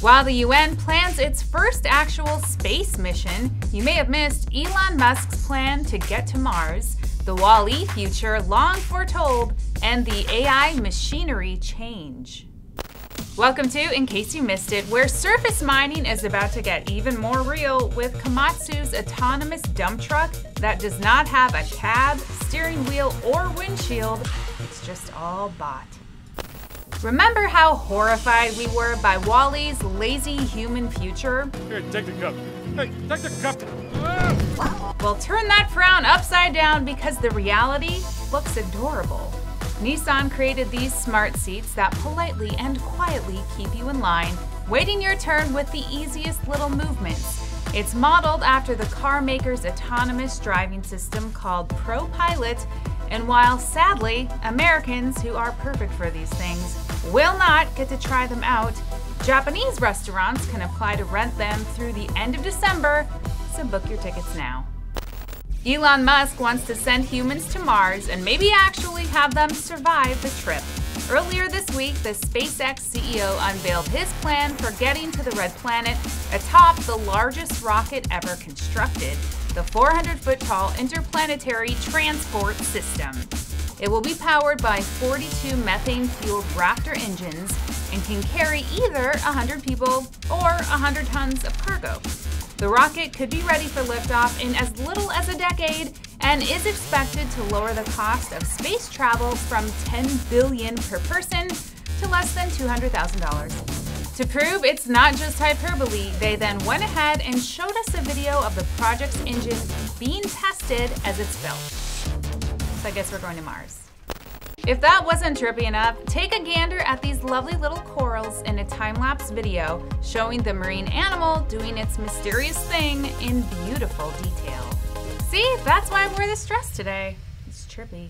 While the UN plans its first actual space mission, you may have missed Elon Musk's plan to get to Mars, the Wall-E future long foretold, and the AI machinery change. Welcome to In Case You Missed It, where surface mining is about to get even more real with Komatsu's autonomous dump truck that does not have a cab, steering wheel, or windshield. It's just all bot. Remember how horrified we were by WALL-E's lazy human future? Here, take the cup. Hey, take the cup. Well, turn that frown upside down because the reality looks adorable. Nissan created these smart seats that politely and quietly keep you in line, waiting your turn with the easiest little movements. It's modeled after the car maker's autonomous driving system called ProPilot, and while sadly, Americans who are perfect for these things will not get to try them out, Japanese restaurants can apply to rent them through the end of December, so book your tickets now. Elon Musk wants to send humans to Mars and maybe actually have them survive the trip. Earlier this week, the SpaceX CEO unveiled his plan for getting to the Red Planet atop the largest rocket ever constructed, the 400 foot tall Interplanetary Transport System. It will be powered by 42 methane fueled Raptor engines and can carry either 100 people or 100 tons of cargo. The rocket could be ready for liftoff in as little as a decade and is expected to lower the cost of space travel from 10 billion per person to less than $200,000. To prove it's not just hyperbole, they then went ahead and showed us a video of the project's engine being tested as it's built. So I guess we're going to Mars. If that wasn't trippy enough, take a gander at these lovely little corals in a time-lapse video showing the marine animal doing its mysterious thing in beautiful detail. See, that's why I wore this dress today. It's trippy.